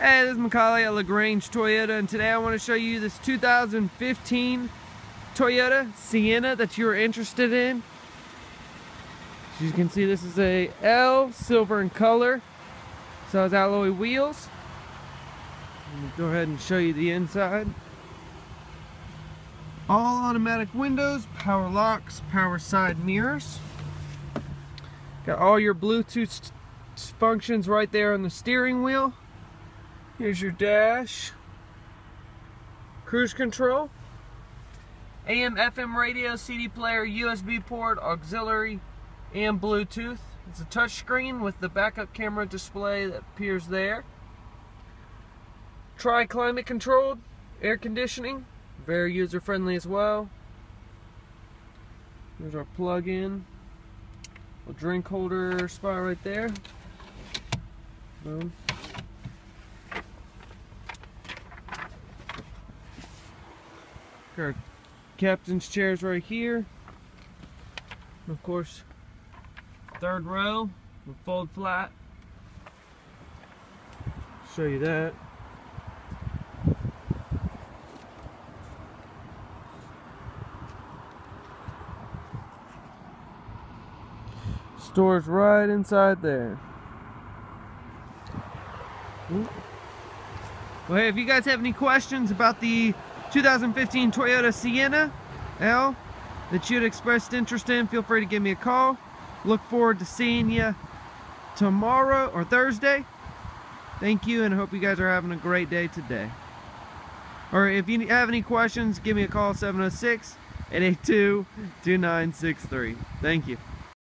Hey, this is Macaulay at LaGrange Toyota and today I want to show you this 2015 Toyota Sienna that you're interested in. As you can see this is a L, silver in color. So it's alloy wheels. go ahead and show you the inside. All automatic windows, power locks, power side mirrors. Got all your Bluetooth functions right there on the steering wheel. Here's your dash. Cruise control. AM, FM radio, CD player, USB port, auxiliary, and Bluetooth. It's a touchscreen with the backup camera display that appears there. Tri climate controlled, air conditioning, very user friendly as well. There's our plug-in. A drink holder spot right there. Boom. Our captain's chairs right here. Of course, third row will fold flat. Show you that. Stores right inside there. Well, hey, if you guys have any questions about the 2015 Toyota Sienna L that you'd expressed interest in, feel free to give me a call. Look forward to seeing you tomorrow or Thursday. Thank you and I hope you guys are having a great day today. Or if you have any questions, give me a call 706 882 2963. Thank you.